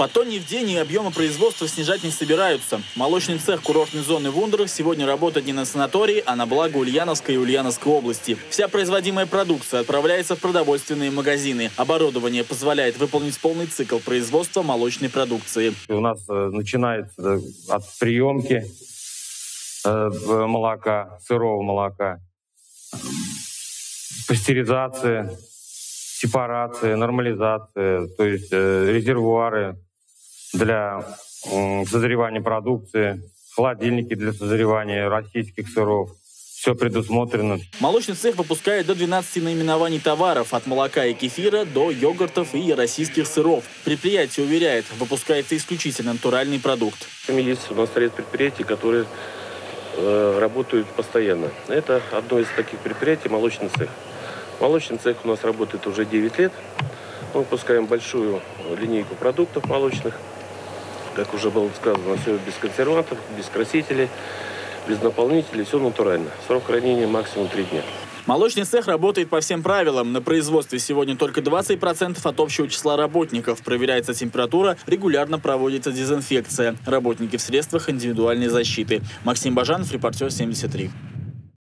По тонне в день и объема производства снижать не собираются. Молочный цех курортной зоны Вундерах сегодня работает не на санатории, а на благо Ульяновской и Ульяновской области. Вся производимая продукция отправляется в продовольственные магазины. Оборудование позволяет выполнить полный цикл производства молочной продукции. У нас э, начинается от приемки э, молока, сырого молока, пастеризация, сепарация, нормализация, то есть э, резервуары для созревания продукции, холодильники для созревания российских сыров. Все предусмотрено. Молочный цех выпускает до 12 наименований товаров, от молока и кефира до йогуртов и российских сыров. Предприятие уверяет, выпускается исключительно натуральный продукт. Есть у нас ряд предприятий, которые э, работают постоянно. Это одно из таких предприятий – молочный цех. Молочный цех у нас работает уже 9 лет. Мы выпускаем большую линейку продуктов молочных. Как уже было сказано, все без консервантов, без красителей, без наполнителей, все натурально. Срок хранения максимум 3 дня. Молочный цех работает по всем правилам. На производстве сегодня только 20% от общего числа работников. Проверяется температура, регулярно проводится дезинфекция. Работники в средствах индивидуальной защиты. Максим Бажанов, репортер 73.